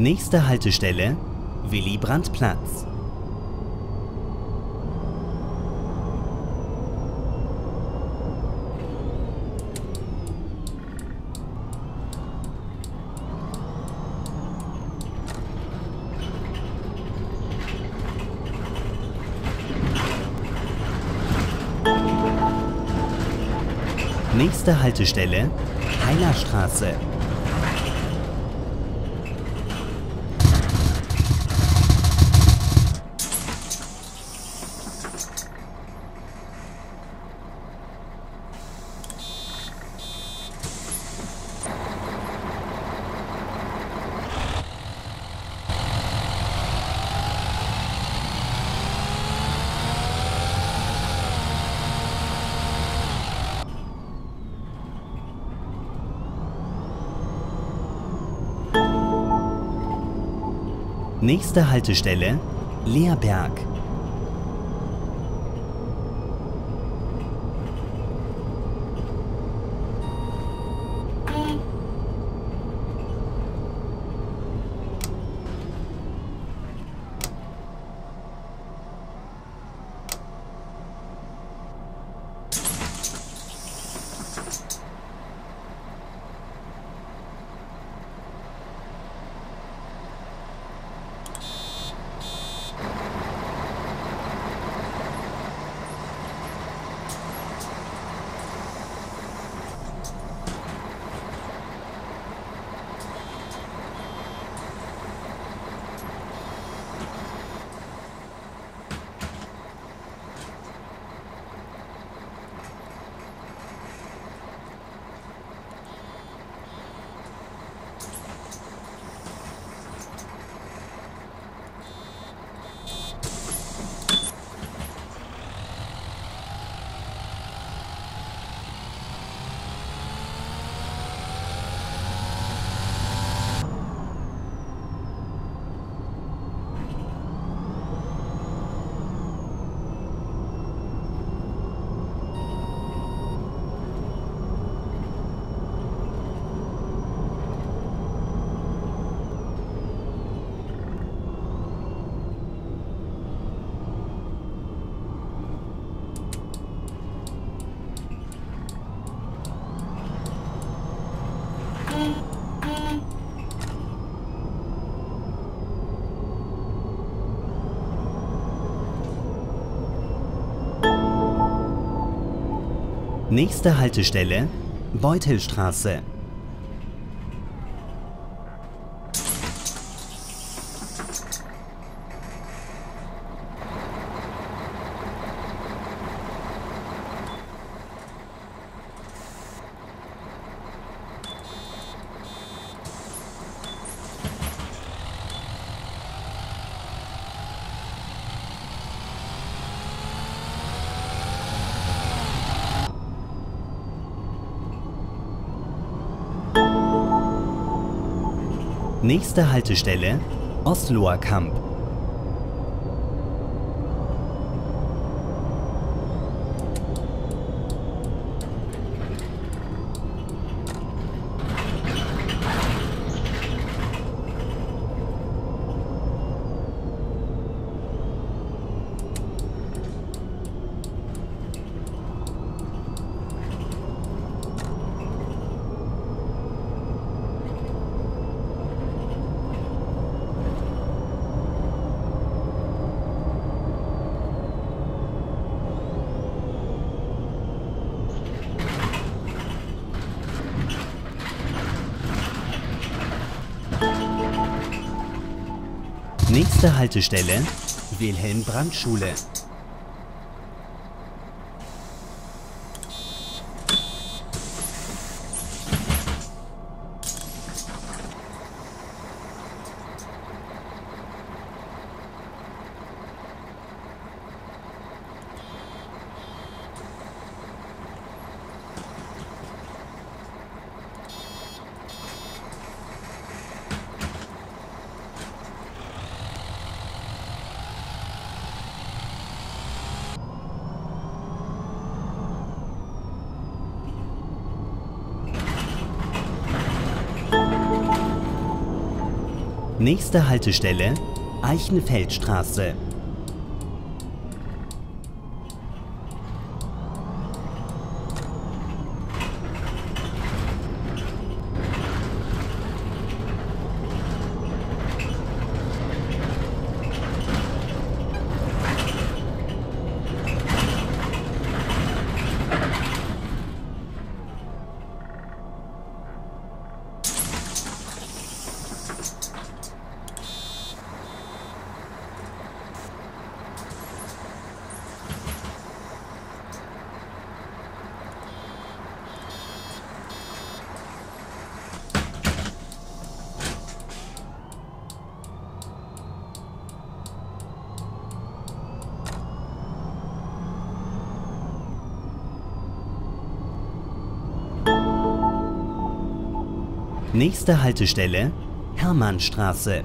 Nächste Haltestelle Willy Brandt Platz. Nächste Haltestelle Heilerstraße. Nächste Haltestelle Leerberg. Nächste Haltestelle Beutelstraße. Nächste Haltestelle Osloer Kamp. Nächste Haltestelle Wilhelm-Brandt-Schule. Nächste Haltestelle Eichenfeldstraße. Nächste Haltestelle Hermannstraße.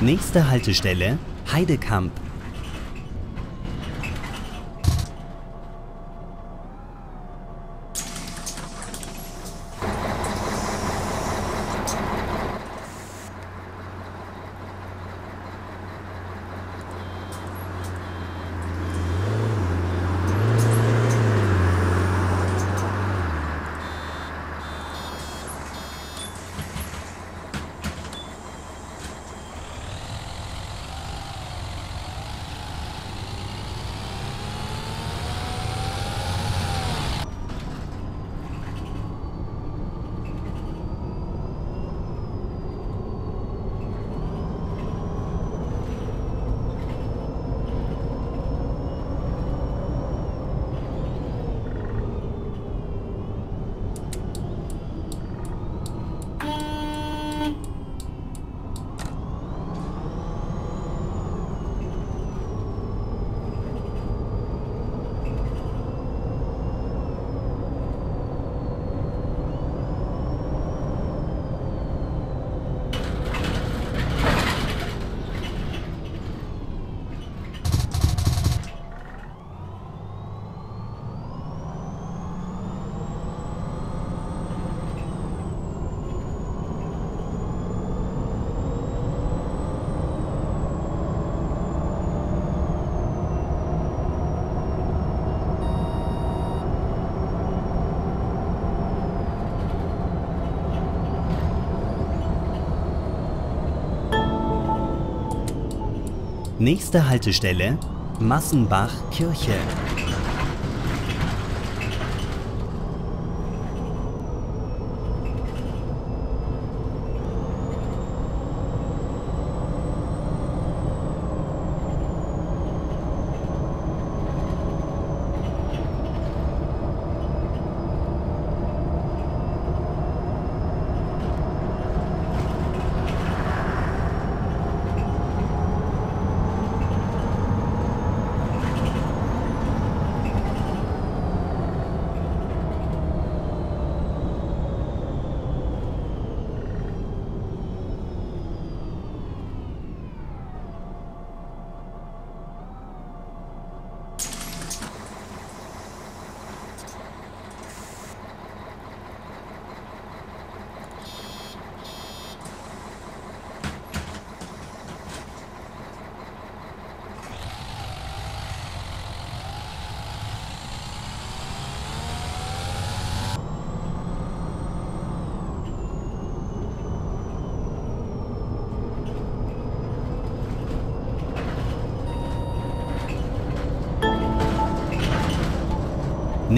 Nächste Haltestelle Heidekamp. Nächste Haltestelle Massenbach Kirche.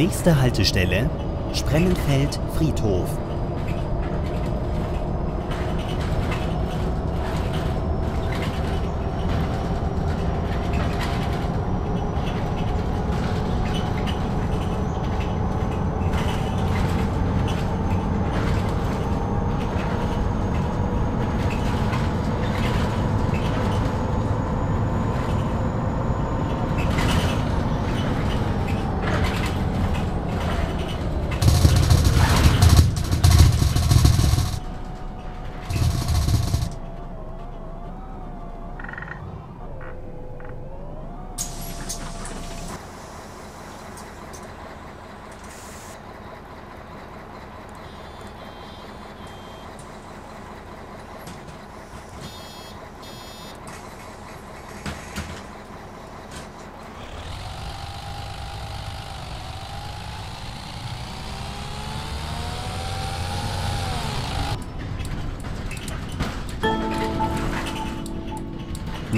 Nächste Haltestelle Spremmenfeld Friedhof.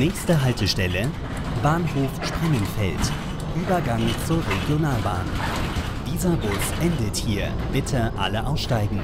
Nächste Haltestelle Bahnhof Sprengenfeld. Übergang zur Regionalbahn. Dieser Bus endet hier. Bitte alle aussteigen.